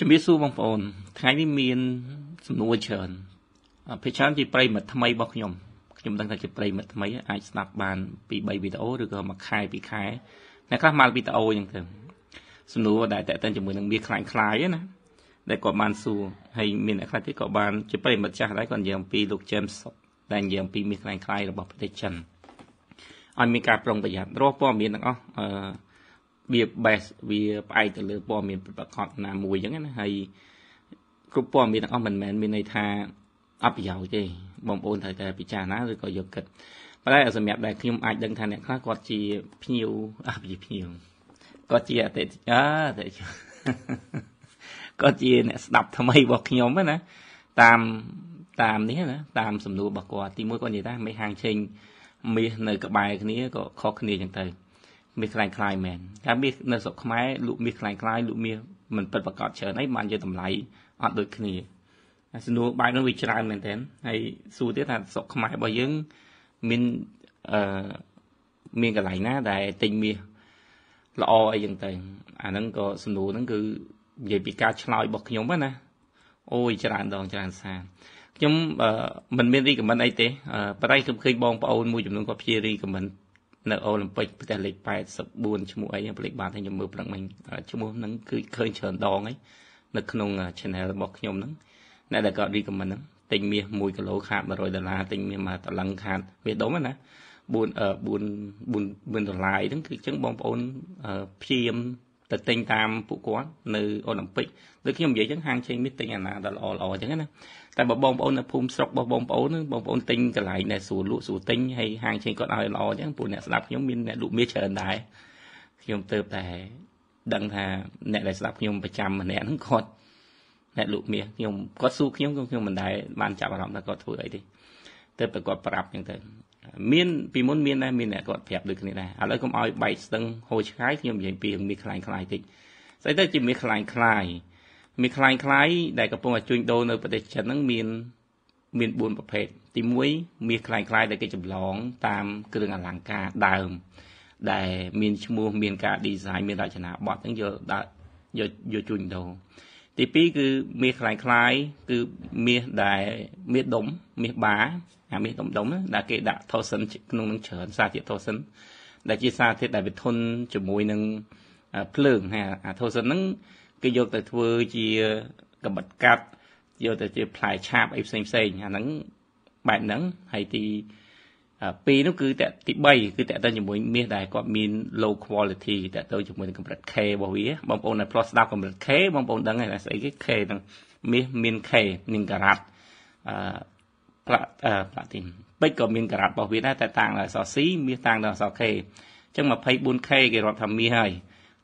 ជំរាបសួរបងប្អូន ថ្ងៃនេះមានសំណួរច្រើនភាគច្រើនជាប្រិមិត្តថ្មីរបស់ខ្ញុំខ្ញុំដឹងថាជាប្រិមិត្តថ្មីអាចស្ដាប់បានពី3វីដេអូឬក៏មួយខែពីរខែអ្នកខ្លះមកវីដេអូអញ្ចឹងទៅសំណួរដែលតេតិនជាមួយនឹងមាសខ្លាញ់ខ្លាយណាដែលគាត់បានសួរហើយមានអ្នកខ្លះទៀតក៏បានជាប្រិមិត្តចាស់ដែរគាត់និយាយអំពីលោក James ដែលនិយាយអំពីមាសខ្លាញ់ខ្លាយរបស់ប្រទេសចិនឲ្យមានការប្រុងប្រយ័ត្នរាល់ព័ត៌មានទាំងអស់អឺ វា base វាផ្អែកទៅលើព័ត៌មានប្រកបណាមួយអញ្ចឹងណាហើយគ្រប់ព័ត៌មានទាំងអស់មិនមែនមានន័យថាអត់ប្រយោជន៍ទេបងប្អូនត្រូវតែពិចារណាឬក៏យកគិតប៉ុន្តែសម្រាប់ដែលខ្ញុំអាចដឹងថាអ្នកខ្លះគាត់ជាភ្ញៀវអភិជាភ្ញៀវគាត់ជាអតិថិជនអតិថិជនគាត់ជាអ្នកស្ដាប់ថ្មីរបស់ខ្ញុំណាតាមតាមនេះណាតាមសំណួររបស់គាត់ទីមួយគាត់និយាយថាមេហាងឆេងមាសនៅក្បែរគ្នាក៏ខុសគ្នាចឹងទៅ មាសខ្លាំងខ្លាយមែនតែមាសនៅស្រុកខ្មែរលក់មាសខ្លាំងខ្លាយលក់មាសមិនពិតប្រកបច្រើនអីបានយកតម្លៃអត់ដូចគ្នាសំណួរបែបនោះវាច្រើនមែនទែនហើយសួរទៀតថាស្រុកខ្មែររបស់យើងមានអឺមានកន្លែងណាដែលទិញមាសល្អអីចឹងទៅអាហ្នឹងក៏សំណួរហ្នឹងគឺនិយាយពីការឆ្លើយរបស់ខ្ញុំណាអូយច្រើនដងច្រើនសារខ្ញុំមិនមានរីកមិនអីទេប៉ុន្តែខ្ញុំឃើញបងប្អូនមួយចំនួនគាត់ព្យារីកមិន នៅអូឡ িম ពិកផ្ទះលេខ84ឈ្មោះអីផ្លេចបានតែខ្ញុំមើលព្រឹកមិញឈ្មោះហ្នឹងគឺឃើញច្រើនដងហើយនៅក្នុង channel របស់ខ្ញុំហ្នឹងអ្នកដែលគាត់ recommend ហ្នឹងទិញមាស1គីឡូខាត100ដុល្លារទិញមាសមកតលឹងខាតវាដុំណា4 4 4ដុល្លារហ្នឹងគឺអញ្ចឹងបងប្អូនព្យាយាមទៅទិញតាមពួកគាត់នៅអូឡ িম ពិកដូចខ្ញុំនិយាយអញ្ចឹងហាងជើងមាសទិញអាណាដែលល្អល្អអញ្ចឹងណា តែបើបងប្អូននៅភូមិស្រុករបស់បងប្អូនបងប្អូនទិញកន្លែងដែលស្រួលលក់ស្រួលទិញហើយហាងចេញគាត់ឲ្យល្អអញ្ចឹងពួកអ្នកស្ដាប់ខ្ញុំមានអ្នកលក់មាសច្រើនដែរខ្ញុំទៅតែដឹងថាអ្នកដែលស្ដាប់ខ្ញុំប្រចាំម្នាក់ហ្នឹងគាត់អ្នកលក់មាសខ្ញុំគាត់សួរខ្ញុំខ្ញុំមិនដែលបានចាប់អារម្មណ៍ថាគាត់ធ្វើអីទេទៅតែគាត់ប្រាប់អញ្ចឹងទៅមានពីមុនមានដែរមានអ្នកគាត់ប្រាប់ដូចគ្នាដែរឥឡូវកុំឲ្យបែកស្ទឹងហូរឆ្ងាយខ្ញុំនិយាយពីមាសខ្លាញ់ខ្លាយតិចស្អីទៅជាមាសខ្លាញ់ខ្លាយ មាសខ្លាញ់ខ្លាយដែលកំពុងតែជួញដូរនៅប្រទេសចិនហ្នឹងមានមាន4ប្រភេទទី1មាសខ្លាញ់ខ្លាយដែលគេចម្លង តាមគ្រឿងអលង្ការដើម ដែលមានឈ្មោះមានការ design មានរចនាបថហ្នឹងយកដាក់យកយកជួញដូរទី2គឺមាសខ្លាញ់ខ្លាយគឺមាសដែលមាសដុំមាសបាអាមាសដុំដុំដែលគេដាក់ថូសិនក្នុងនឹងច្រើនសារធាតុថូសិនដែលជាសារធាតុដែលវាធន់ជាមួយនឹងភ្លើងហើយអាថូសិនហ្នឹង គេយកទៅធ្វើជាកបិតកាត់យកទៅជាផ្លែឆាបអីផ្សេងផ្សេងអាហ្នឹងបែបហ្នឹងហើយទី2នោះគឺតទី3គឺតទៅជាមួយមាសដែលគាត់មាន low quality តទៅជាមួយនឹងកម្រិត K របស់វាបងប្អូនដែលផ្លោះស្ដាប់កម្រិត K បងប្អូនដឹងហើយថាស្អីគេ K ហ្នឹងមាសមាន K មានការ៉ាត់អឺប្រាក់ប្រាក់ទីពេជ្រក៏មានការ៉ាត់របស់វាដែរតែតាំងដល់អក្សរ C មាសតាំងដល់អក្សរ K អញ្ចឹង 24K គេរាប់ថាមាសហើយ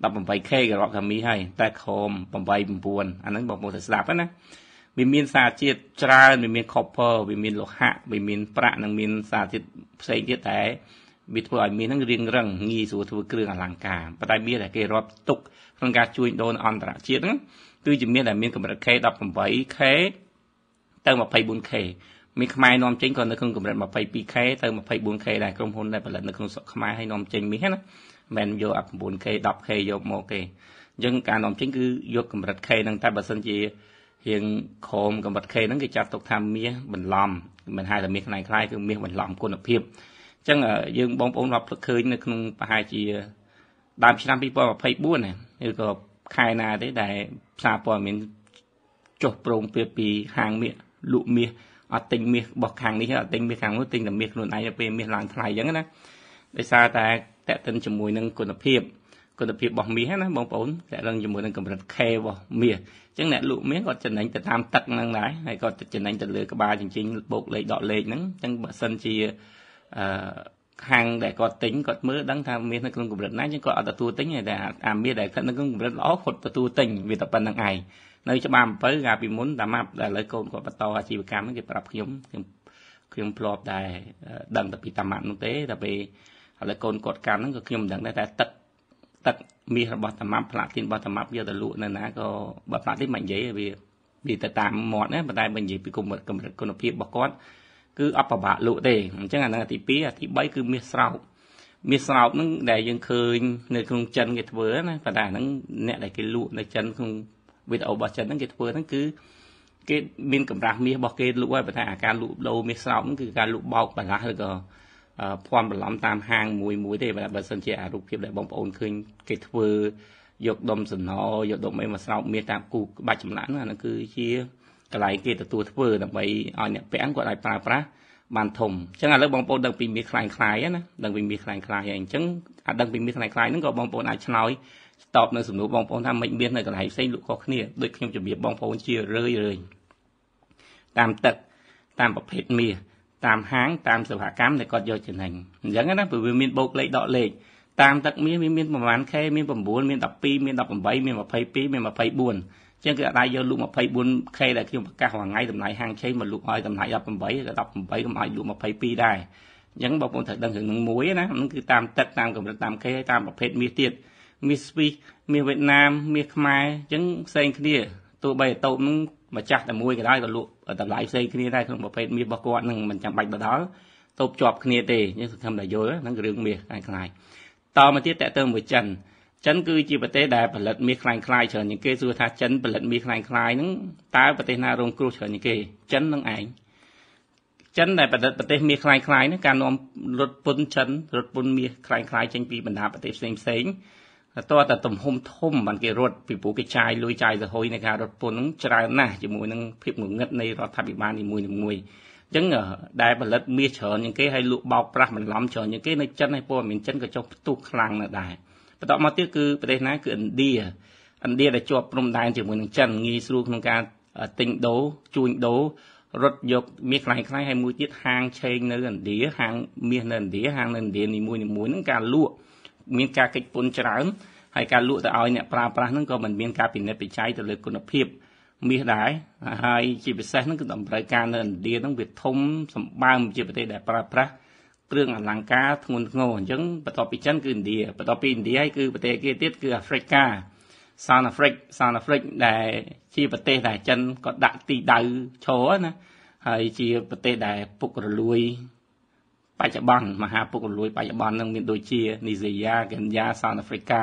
18K គេរាប់ថាមាសហើយតែខម8 9អាហ្នឹងបងប្អូនទៅស្ដាប់ណាវាមានសារជាតិច្រើនវាមាន copper វាមានលោហៈវាមានប្រាក់និងមានសារជាតិផ្សេងទៀតតែវាធ្វើឲ្យមានហ្នឹងរៀងរឹងងាយស្រួលធ្វើគ្រឿងអលង្ការប៉ុន្តែមានតែគេរាប់ទុកក្នុងការជួញដូរអន្តរជាតិហ្នឹងគឺជាមានតែមានកម្រិត K 18K ទៅ 24K មានខ្មែរនាំចេញក៏នៅក្នុងកម្រិត 22K ទៅ 24K ដែរក្រុមហ៊ុនដែលផលិតនៅក្នុងស្រុកខ្មែរហើយនាំចេញមាសណា មិនយក 9K 10K យកមកទេអញ្ចឹងការនាំចេញគឺយកកម្រិត K ហ្នឹងតែបើសិនជារៀងក្រមកម្រិត K ហ្នឹងគេចាត់ទុកថាមាសបន្លំមិនហៅថាមាសខ្លាំងខ្លាយគឺមាសបន្លំគុណភាពអញ្ចឹងយើងបងប្អូនរាប់ភ្លឹកឃើញនៅក្នុងប្រហែលជាដើមឆ្នាំ2024ណាឬក៏ខែណាទេដែលផ្សារព័ត៌មានចុះប្រងពីពីហាងមាសលក់មាសអត់ទិញមាសរបស់ខាងនេះអត់ទិញមាសខាងនោះទិញតែមាសខ្លួនឯងពេលមាសឡើងថ្លៃអញ្ចឹងណាដោយសារតែ តេតិនជាមួយនឹងគុណភាពគុណភាពរបស់មាសណាបងប្អូនតេតិនជាមួយនឹងកម្រិត K របស់មាសអញ្ចឹងអ្នកលក់មាសគាត់ចំណេញទៅតាមទឹកហ្នឹងដែរហើយគាត់ចំណេញទៅលើក្បាលជញ្ជីងបូកលេខដកលេខហ្នឹងអញ្ចឹងបើសិនជាអឺខាងដែលគាត់ទិញគាត់មើលដឹងថាមាសនៅក្នុងកម្រិតណាអញ្ចឹងគាត់អត់ទទួលទិញទេតែអាមាសដែលគាត់នៅក្នុងកម្រិតល្អគាត់ទទួលទិញវាតែប៉ុណ្្នឹងឯងនៅច្បារអំពៅកាលពីមុនតាម៉ាប់ដែលឥឡូវកូនគាត់បន្តអាជីវកម្មគេប្រាប់ខ្ញុំខ្ញុំខ្ញុំធ្លាប់តែដឹងតែពីតាម៉ាប់នោះទេតែពេល ឥឡូវកូនគាត់កាន់ហ្នឹងក៏ខ្ញុំមិនដឹងដែរតែទឹកទឹកមាសរបស់តាម៉ាប់ផ្លាទីនរបស់តាម៉ាប់យកទៅលក់នៅណាក៏បើផ្លាទីនមិននិយាយវាវាទៅតាមមាត់ណាប៉ុន្តែបើនិយាយពីកម្រិតកម្រិតគុណភាពរបស់គាត់គឺអត់ប្របាក់លក់ទេអញ្ចឹងអាហ្នឹងទី2អាទី3គឺមាសស្រោបមាសស្រោបហ្នឹងដែលយើងឃើញនៅក្នុងចិនគេធ្វើណាប៉ុន្តែអាហ្នឹងអ្នកដែលគេលក់នៅចិនក្នុងវីដេអូរបស់ចិនហ្នឹងគេធ្វើហ្នឹងគឺគេមានកម្រាស់មាសរបស់គេលក់ហើយប៉ុន្តែអាការលក់ដូរមាសស្រោបហ្នឹងគឺការលក់បោកបន្លាស់ឬក៏ ភ័ន្តបន្លំតាមហាងមួយមួយទេបើសិនជាអារូបភាពដែលបងប្អូនឃើញគេធ្វើយកដុំសំណយកដុំអីមកស្រោបមាសតាមគូក្បាច់ចម្លាក់ហ្នឹងអាហ្នឹងគឺជាកន្លែងគេទទួលធ្វើដើម្បីឲ្យអ្នកពាក់គាត់អាចប្រើប្រាស់បានធំអញ្ចឹងឥឡូវបងប្អូនដឹងពីមាសខ្លាំងខ្លាយណាដឹងពីមាសខ្លាំងខ្លាយហើយអញ្ចឹងអាដឹងពីមាសខ្លាំងខ្លាយហ្នឹងក៏បងប្អូនអាចឆ្លើយតបនៅសំណួរបងប្អូនថាមិនមាននៅកន្លែងផ្សេងលក់ខុសគ្នាដូចខ្ញុំជម្រាបបងប្អូនជារឿយរឿយតាមទឹកតាមប្រភេទមាស តាមហាងតាមសេវាកម្មដែលគាត់យកចំណេញអញ្ចឹងណាព្រោះវាមានបូកលេខដកលេខតាមទឹកមាសវាមានប្រហែល K មាន9មាន12មាន18មាន22មាន24ចឹងគឺអាចយកលក់ 24K ដែលខ្ញុំប្រកាសរាល់ថ្ងៃតម្លៃហាងឆេងមកលក់ឲ្យតម្លៃ18ក៏18កុំឲ្យលក់22ដែរអញ្ចឹងបងប្អូនត្រូវដឹងរឿងនឹងមួយណាហ្នឹងគឺតាមទឹកតាមកម្រិតតាម K តាមប្រភេទមាសទៀតមាសស្វីសមាសវៀតណាមមាសខ្មែរអញ្ចឹងផ្សេងគ្នាទោះបីតូបហ្នឹងម្ចាស់តែមួយក៏ដោយក៏លក់ តម្លៃផ្សេងគ្នាដែរក្នុងប្រភេទមាសរបស់គាត់ហ្នឹងមិនចាំបាច់បដលតូបជាប់គ្នាទេអញ្ចឹងសង្ឃឹមតែយល់ហ្នឹងរឿងមាសខ្លាំងខ្លាយតមកទៀតតើតើមួយចិនចិនគឺជាប្រទេសដែលផលិតមាសខ្លាំងខ្លាយច្រើនជាងគេសួរថាចិនផលិតមាសខ្លាំងខ្លាយហ្នឹងតើប្រទេសណារងគ្រោះច្រើនជាងគេចិននឹងឯងចិនដែលផលិតប្រទេសមាសខ្លាំងខ្លាយហ្នឹងការនាំរថពន្ធចិនរថពន្ធមាសខ្លាំងខ្លាយចេញពីបណ្ដាប្រទេសផ្សេងផ្សេង តើតើទំហំធំបានគេរត់ពីព្រោះគេចាយលុយចាយសហុយในការរត់ពន្ធហ្នឹងច្រើនណាស់ជាមួយនឹងភាពងងឹតនៃរដ្ឋាភិបាលនីមួយៗអញ្ចឹងដែលផលិតមាសច្រើនជាងគេហើយលក់បោកប្រាស់បន្លំច្រើនជាងគេនៅចិនហើយព័ត៌មានចិនក៏ចុះផ្ទុះខ្លាំងណាស់ដែរបន្តមកទៀតគឺប្រទេសណាគឺឥណ្ឌាឥណ្ឌាដែលជាប់ព្រំដែនជាមួយនឹងចិនងាយស្រួលក្នុងការទិញដូរជួញដូររត់យកមាសខ្លាំងខ្លាំងហើយមួយទៀតហាងឆេងនៅឥណ្ឌាហាងមាសនៅឥណ្ឌាហាងនៅឥណ្ឌានីមួយនីមួយហ្នឹងការលក់ មានការកិច្ចពន្ធច្រើនហើយការលក់ទៅឲ្យអ្នកប្រើប្រាស់ហ្នឹងក៏មិនមានការពិនិត្យពិច័យទៅលើគុណភាពមាសដែរហើយជាពិសេសហ្នឹងគឺតម្រូវការនៅឥណ្ឌាហ្នឹងវាធំសម្បើមជាប្រទេសដែលប្រើប្រាស់គ្រឿងអលង្ការធ្ងន់ធ្ងរអញ្ចឹងបន្ទាប់ពីចិនគឺឥណ្ឌាបន្ទាប់ពីឥណ្ឌាហើយគឺប្រទេសគេទៀតគឺអាហ្វ្រិកាសានអាហ្វ្រិកសានអាហ្វ្រិកដែលជាប្រទេសដែលចិនក៏ដាក់ទីដៅឈរណាហើយជាប្រទេសដែលពុករលួយ បច្ចុប្បន្នមហាពុករលួយបច្ចុប្បន្ននឹងមានដូចជានីហ្សេយ៉ាកេនយ៉ាសានអាហ្វ្រិកា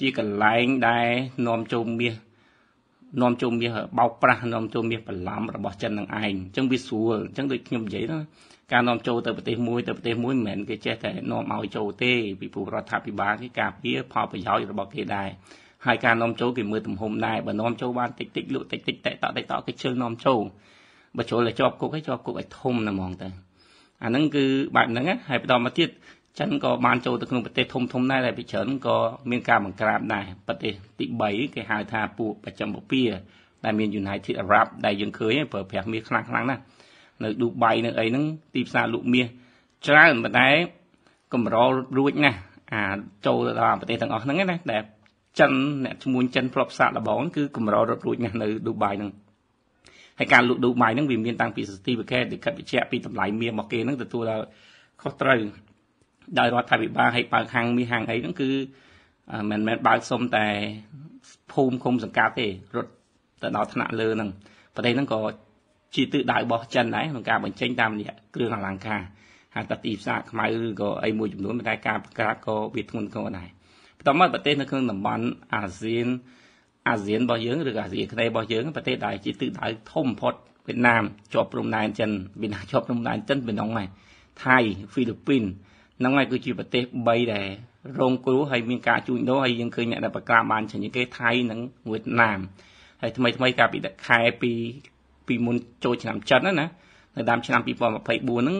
ជាកន្លែងដែលនាំចូលមាសនាំចូលមាសបោកប្រាស់នាំចូលមាសបន្លំរបស់ចិននឹងឯងអញ្ចឹងវាស្រួលអញ្ចឹងដូចខ្ញុំនិយាយណាការនាំចូលទៅប្រទេសមួយទៅប្រទេសមួយមិនមែនគេចេះតែនាំឲ្យចូលទេពីព្រោះរដ្ឋាភិបាលគេការពារផលប្រយោជន៍របស់គេដែរហើយការនាំចូលគេមើលទំហំដែរបើនាំចូលបានតិចតិចលក់តិចតិចតែតតិចតគេជិលនាំចូលបើចូលតែជាប់គុកឲ្យជាប់គុកឲ្យធំណាស់ហ្មងទៅ អាហ្នឹងគឺបែបហ្នឹងហើយបន្តមកទៀតចិនក៏បានចូលទៅក្នុងប្រទេសធំធំដែរតែពីច្រើនក៏មានការបង្ក្រាបដែរប្រទេសទី3គេហៅថាពួកប្រចាំពពាដែលមាន United Arab ដែលយើងឃើញប្រើប្រាស់មាសខ្លាំងខ្លាំងណាស់នៅឌូបៃនៅអីហ្នឹងទីផ្សារលក់មាសច្រើនប៉ុន្តែកម្ររួចណាស់អាចូលទៅដល់ប្រទេសទាំងអស់ហ្នឹងណាដែលចិនអ្នកឈ្មួញចិនធ្លាប់សាកល្បងគឺកម្ររត់រួចណាស់នៅឌូបៃហ្នឹង ហើយការលក់ឌូបៃហ្នឹងវាមានតាំងពី certificate ដែលកាត់បញ្ជាក់ពីតម្លៃមាសរបស់គេហ្នឹងទទួលដល់ខុសត្រូវដោយរដ្ឋាភិបាលឲ្យបើកហាងមាសហាងអីហ្នឹងគឺមិនមែនបើកសុំតែភូមិឃុំសង្កាត់ទេរត់ទៅដល់ថ្នាក់លើហ្នឹងប្រទេសហ្នឹងក៏ជាទិសដៅរបស់ចិនដែរក្នុងការបញ្ចេញតាមរយៈគ្រឿងអលង្ការហៅថាទីផ្សារខ្មៅឬក៏អីមួយចំនួនតែការប្រកាសក៏វាធ្ងន់ធ្ងរដែរបន្តមកប្រទេសនៅក្នុងតំបន់អាស៊ាន អាស៊ានរបស់យើងឬក៏អាស៊ីអាគ្នេយ៍របស់យើងប្រទេសដែលជាទិសដៅធំបំផុតវៀតណាមជាប់ព្រំដែនចិនវៀតណាមជាប់ព្រំដែនចិនពីនោះហើយថៃហ្វីលីពីនហ្នឹងហើយគឺជាប្រទេស3ដែលរងគ្រោះហើយមានការជួញដូរហើយយើងឃើញអ្នកដែលប្រក្រាបបានជាងគេថៃនិងវៀតណាមហើយថ្មីថ្មីកាលពីខែពីពីមុនចូលឆ្នាំចិនណានៅដើមឆ្នាំ2024ហ្នឹង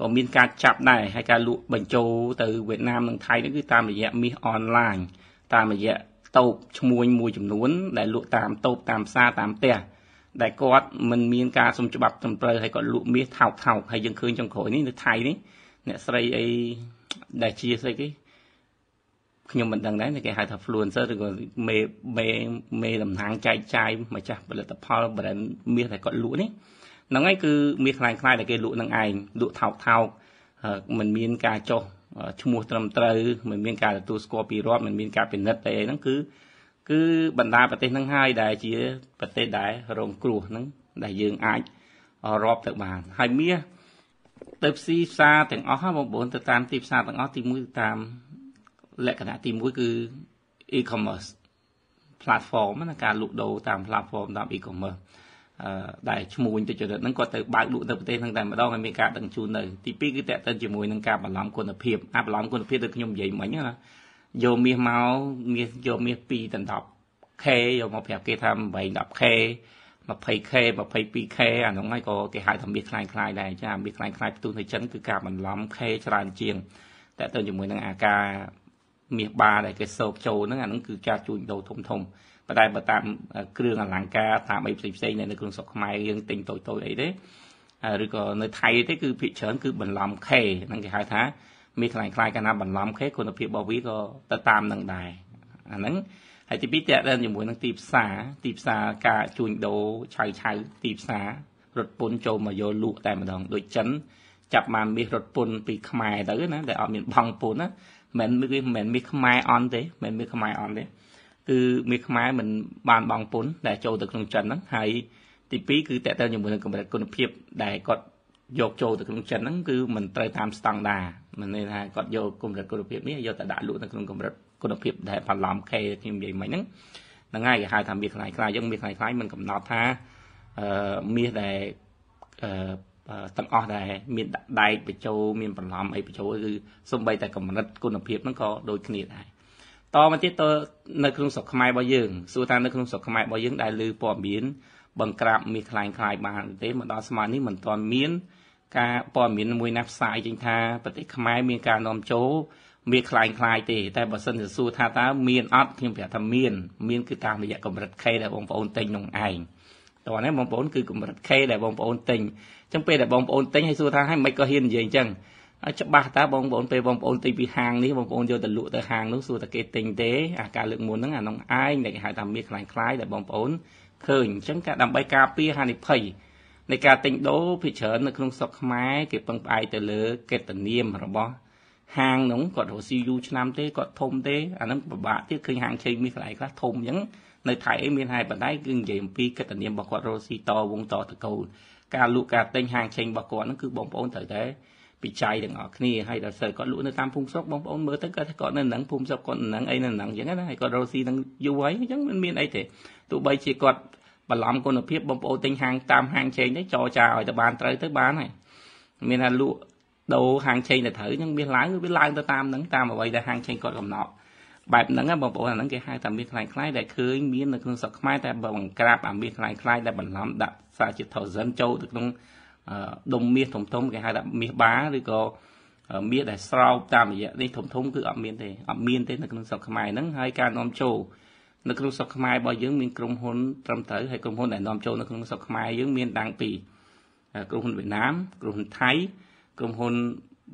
ក៏មានការចាប់ដែរហើយការលក់បញ្ចូលទៅវៀតណាមនិងថៃនេះគឺតាមរយៈមាសអនឡាញតាមរយៈ តូបឈ្មួញមួយចំនួន ដែលលក់តាមតូបតាមផ្សារតាមផ្ទះដែលគាត់មិនមានការសុំច្បាប់ត្រឹមត្រូវហើយគាត់លក់មាសថោកថោកហើយយើងឃើញចុងក្រោយនេះនៅថៃនេះអ្នកស្រីអីដែលជាស្អីគេខ្ញុំមិនដឹងដែរគេហៅថា influencer ឬក៏មេមេមេតំណាងចែកចាយម្ចាស់ផលិតផល brand មាសដែលគាត់លក់នេះហ្នឹងហើយគឺមាសខ្លាំងខ្លាយដែលគេលក់នឹងឯងលក់ថោកថោកមិនមានការចោះ ឈ្មោះត្រឹមត្រូវមិនមានការទទួលស្គាល់ពីរដ្ឋមិនមានការពិនិត្យតែអីហ្នឹងគឺគឺបណ្ដាប្រទេសហ្នឹងហើយដែលជាប្រទេសដែលរងគ្រោះហ្នឹងដែលយើងអាចរាប់ទៅបានហើយមាសទៅផ្ស៊ីផ្សារទាំងអស់បងប្អូនទៅតាមទីផ្សារទាំងអស់ទី1តាមលក្ខណៈទី1គឺ e-commerce platform ណាការលក់ដូរតាម platform តាម e-commerce អឺ ដែលឈ្មួញទៅចរិតហ្នឹងគាត់ទៅបើកលក់នៅប្រទេសហ្នឹងតែម្ដងហើយមានការដឹងជូននៅទី2គឺតេតិនជាមួយនឹងការបន្លំគុណភាពអាបន្លំគុណភាពដូចខ្ញុំនិយាយមិញណាយកមាសមកមាសយកមាស2ដល់ 10k យកមកប្រាប់គេថា8 10k 20k 22k អានោះហើយក៏គេហៅថាមាសខ្លាញ់ខ្លាយដែរចាមាសខ្លាញ់ខ្លាយផ្ទុះនៅចិនគឺការបន្លំ k ច្រើនជាងតែទៅជាមួយនឹងអាការមាសបាដែលគេសោកចូលហ្នឹងអាហ្នឹងគឺការជួញដូរធំធំ ប៉ុន្តែបើតាមគ្រឿងអលង្ការតាមអីផ្សេងផ្សេងនៅក្នុងស្រុកខ្មែរយើងទិញតូចតូចអីទេឬក៏នៅថៃទេគឺភាគច្រើនគឺបន្លំខេហ្នឹងគេហៅថាមានខ្លាំងខ្លាយកាលណាបន្លំខេគុណភាពរបស់វាក៏ទៅតាមនឹងដែរអាហ្នឹងហើយទីពីរតើទៅជាមួយនឹងទីផ្សារទីផ្សារការជួញដូរឆៅឆៅទីផ្សាររត់ពន្ធចូលមកយកលក់តែម្ដងដូចចិនចាប់បានមាសរត់ពន្ធពីខ្មែរទៅណាដែលអត់មានបង់ពន្ធណាមិនមិនមិនមាសខ្មែរអន់ទេមិនមាសខ្មែរអន់ទេ គឺមាសខ្មែរមិនបានបង់ពន្ធដែលចូលទៅក្នុងចិនហ្នឹងហើយទី2គឺតើតើជាមួយនឹងកម្រិតគុណភាពដែលគាត់យកចូលទៅក្នុងចិនហ្នឹងគឺមិនត្រូវតាមស្តង់ដារមិនន័យថាគាត់យកកម្រិតគុណភាពនេះយកទៅដាក់លក់នៅក្នុងកម្រិតគុណភាពដែលបន្លំខេខ្ញុំនិយាយមិញហ្នឹងហ្នឹងហើយគេហៅថាមាសខ្លាយខ្លាយយើងមាសខ្លាយខ្លាយមិនកំណត់ថាអឺមាសដែលអឺទាំងអស់ដែលមានដាក់ដែកបញ្ចូលមានបន្លំអីបញ្ចូលគឺសំបីតែកម្រិតគុណភាពហ្នឹងក៏ដូចគ្នាដែរ តមកទៀតទៅនៅក្នុងស្រុកខ្មែររបស់យើងសួរថានៅក្នុងស្រុកខ្មែររបស់យើងដែលលើព័ត៌មានបង្ក្រាបមាសខ្លាញ់ខ្លាយបានទេមកដល់ស្មើនេះមិនទាន់មាន ការព័ត៌មានមួយណាផ្សាយចេញថាប្រទេសខ្មែរមានការនាំចូលមានខ្លាញ់ខ្លាយទេតែបើសិនជាសួរថាតើមានអត់ខ្ញុំប្រាប់ថាមានមានគឺតាមរយៈកម្រិត K ដែលបងប្អូនទិញក្នុងឯងតោះនេះបងប្អូនគឺកម្រិត K ដែលបងប្អូនទិញអញ្ចឹងពេលដែលបងប្អូនទិញហើយសួរថាហើយមិនក៏ហ៊ាននិយាយអញ្ចឹង ច្បាស់តើបងប្អូនពេលបងប្អូនទិញពីហាងនេះបងប្អូនយកទៅលក់ទៅហាងនោះសួរតែគេទិញទេអាការលើកមុនហ្នឹងអានោះឯងដែលគេហៅថាមានខ្លាញ់ខ្លាយដែលបងប្អូនឃើញអញ្ចឹងការដើម្បីការពារហានិភ័យនៃការទិញដូរភាគច្រើននៅក្នុងស្រុកខ្មែរគេពឹងផ្អែកទៅលើកេតនាមរបស់ហាងនោះគាត់រស់ស៊ីយូរឆ្នាំទេគាត់ធំទេអាហ្នឹងពិបាកទៀតឃើញហាងឆេងមានកន្លែងខ្លះធំអញ្ចឹងនៅថៃអីមានហើយបណ្ដៃគឺនិយាយអំពីកេតនាមរបស់គាត់រស់ស៊ីតវងតតកូលការលក់ការទិញហាងឆេងរបស់គាត់ហ្នឹងគឺបងប្អូនត្រូវតែ ពិច័យទាំងអស់គ្នាហើយដល់សិលគាត់លក់នៅតាមភូមិស្រុកបងប្អូនមើលទៅគាត់ថាគាត់នៅនឹងភូមិស្រុកគាត់នឹងអីនៅនឹងអញ្ចឹងណាហើយគាត់រស់ស៊ីនឹងយូរហើយអញ្ចឹងមិនមានអីទេទោះបីជាគាត់បន្លំគុណភាពបងប្អូនទិញហាងតាមហាងឆេងទៅចរចាឲ្យទៅបានត្រូវទៅបានហើយមានថាលក់ដូរហាងឆេងទៅត្រូវហ្នឹងមានឡើងគឺវាឡើងទៅតាមហ្នឹងតាមអ្វីដែលហាងឆេងគាត់កំណត់បែបហ្នឹងបងប្អូនអាហ្នឹងគេហៅថាមាសខ្លាយខ្លាយដែលឃើញមាននៅក្នុងស្រុកខ្មែរតែបង្ក្រាបអាមាសខ្លាយខ្លាយដែលបន្លំដាក់សារជាតិថូសិនចូលទៅក្នុង ដុំមាសធំធំគេហៅថាមាសបាឬក៏មាសដែលស្រោបតាមរយៈនេះធំធំគឺអត់មានទេអត់មានទេនៅក្នុងស្រុកខ្មែរហ្នឹងហើយការនាំចូលនៅក្នុងស្រុកខ្មែររបស់យើងមានក្រុមហ៊ុនត្រឹមត្រូវហើយក្រុមហ៊ុនដែលនាំចូលនៅក្នុងស្រុកខ្មែរយើងមានដាំងពីក្រុមហ៊ុនវៀតណាមក្រុមហ៊ុនថៃក្រុមហ៊ុន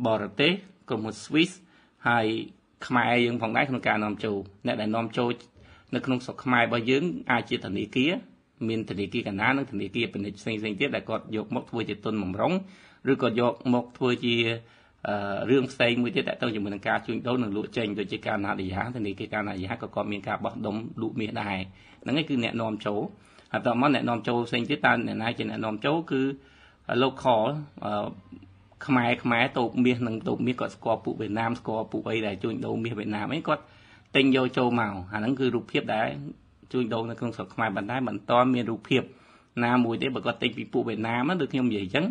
បរទេសក្រុមហ៊ុន Swiss ហើយខ្មែរយើងផងដែរក្នុងការនាំចូលអ្នកដែលនាំចូលនៅក្នុងស្រុកខ្មែររបស់យើងអាចជាធនាគារ មានធនាគារកណ្ដាលនិងធនាគារពាណិជ្ជផ្សេងៗទៀតដែលគាត់យកមកធ្វើជាទុនបំរុងឬក៏យកមកធ្វើជារឿងផ្សេងមួយទៀតតទៅជាមួយនឹងការជួញដូរនិងលក់ចេញដូចជាការណាឌីយ៉ាធនាគារការណាឌីយ៉ាក៏គាត់មានការបោះដុំលក់មាសដែរហ្នឹងឯងគឺអ្នកនាំចូលហើយតមកអ្នកនាំចូលផ្សេងទៀតតើអ្នកណាជាអ្នកនាំចូលគឺ local ខ្មែរខ្មែរតូបមាសនិងតូបមាសគាត់ស្គាល់ពួកវៀតណាមស្គាល់ពួកអីដែលជួញដូរមាសវៀតណាមអីគាត់ទិញយកចូលមកអាហ្នឹងគឺរូបភាពដែល ជួញដូរនៅក្នុងស្រុកខ្មែរប៉ុន្តែមិនតមានរូបភាពណាមួយទេបើគាត់ទិញពីពួកវៀតណាមដូចខ្ញុំនិយាយអញ្ចឹង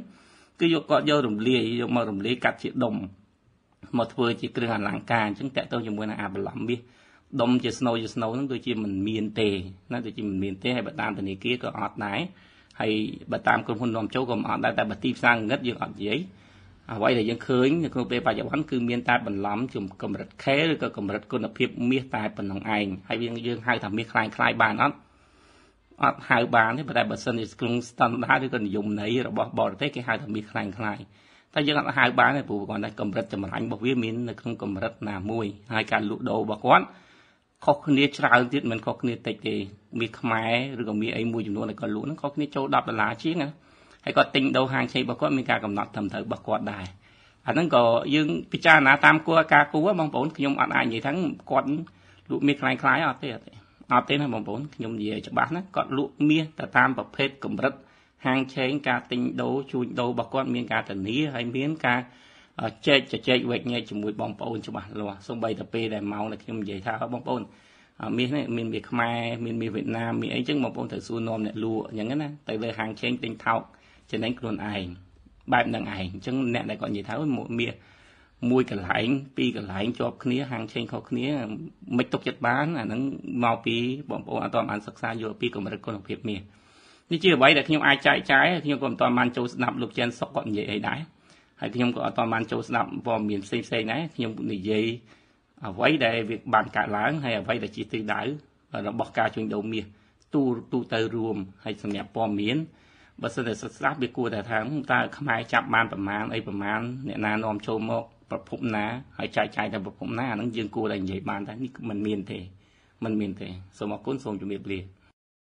គឺយកគាត់យករំលាយយកមករំលាយកាត់ជាដុំមកធ្វើជាគ្រឿងអលង្ការអញ្ចឹងតកទៅជាមួយនឹងអាបឡំមាសដុំជាស្នូជាស្នូហ្នឹងដូចជាមិនមានទេណាដូចជាមិនមានទេហើយបើតាមធនាគារក៏អត់ដែរហើយបើតាមក្រុមហ៊ុននាំចូលក៏មិនអត់ដែរតែបើទីផ្សារងឹតយើងអត់និយាយ អ្វីដែលយើងឃើញនៅក្នុងពេលបច្ចុប្បន្នគឺមានតែបន្លំជំកម្រិតខេឬក៏កម្រិតគុណភាពមាសតែប៉ុណ្ណឹងឯងហើយយើងយើងហៅថាមាសខ្លាយខ្លាយបានអត់អត់ហៅបានទេប៉ុន្តែបើសិនជាក្នុងស្តង់ដារឬក៏និយមន័យរបស់បរទេសគេហៅថាមាសខ្លាញ់ខ្លាយតែយើងអត់ហៅបានទេព្រោះគាត់តែកម្រិតចម្រាញ់របស់វាមាននៅក្នុងកម្រិតណាមួយហើយការលក់ដូររបស់គាត់ខុសគ្នាច្រើនទៀតមិនខុសគ្នាតិចទេមាសខ្មែរឬក៏មាសអីមួយចំនួនដែលគាត់លក់ហ្នឹងខុសគ្នាចូល10ដុល្លារជាងណា ហើយគាត់ទិញដូរហាងឆេរបស់គាត់មានការកំណត់ត្រឹមត្រូវរបស់គាត់ដែរអាហ្នឹងក៏យើងពិចារណាតាមគួរការគួរបងប្អូនខ្ញុំអត់អាចនិយាយថាគាត់លក់មាសខ្លាញ់ខ្លាយអត់ទេអត់ទេអត់ទេណាបងប្អូនខ្ញុំនិយាយច្បាស់ណាគាត់លក់មាសទៅតាមប្រភេទកម្រិតហាងឆេងការទិញដូរជួញដូររបស់គាត់មានការធានាហើយមានការចែកជជែកវែកញែកជាមួយបងប្អូនច្បាស់លាស់សូម្បីតែពេលដែលមកនៅខ្ញុំនិយាយថាបងប្អូនមាសនេះមានមាសខ្មែរមានមាសវៀតណាមមានអីចឹងបងប្អូនត្រូវសួរនាំអ្នកលក់អញ្ចឹងណាទៅលើហាងឆេងទិញថោក ចំណេញខ្លួនឯងបែបហ្នឹងឯងអញ្ចឹងអ្នកដែលគាត់និយាយថាមាសមួយកន្លែងពីរកន្លែងជាប់គ្នាហាងឆេងខុសគ្នាមិនទុកចិត្តបានអាហ្នឹងមកពីបងប្អូនអត់ទាន់បានសិក្សាយល់ពីកម្រិតគុណភាពមាសនេះជាអ្វីដែលខ្ញុំអាចចែកចាយខ្ញុំក៏មិនទាន់បានចូលស្ដាប់លោកចិនសុកគាត់និយាយអីដែរហើយខ្ញុំក៏អត់ទាន់បានចូលស្ដាប់ព័ត៌មានផ្សេងផ្សេងដែរខ្ញុំនិយាយអ្វីដែលវាបានកើតឡើងហើយអ្វីដែលជាទិសដៅរបស់ការជួញដូរមាសទូទូទៅរួមហើយសម្រាប់ព័ត៌មាន បើសិនតែស្ដាប់វាគួរតែថាតើខ្មែរចាប់បានប្រមាណអីប្រមាណអ្នកណានាំចូលមកប្រភពណាហើយចែកចាយទៅប្រភពណាអាហ្នឹងយើងគួរតែនិយាយបានតែនេះมันមានទេมันមានទេសូមអរគុណសូមជម្រាបលា